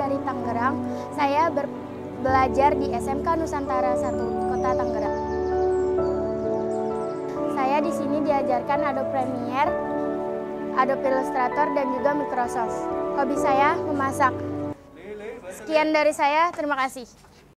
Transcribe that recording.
dari Tangerang. Saya ber- belajar di SMK Nusantara 1 Kota Tangerang. Saya di sini diajarkan Adobe Premiere, Adobe Illustrator dan juga Microsoft. Hobi saya memasak. Sekian dari saya, terima kasih.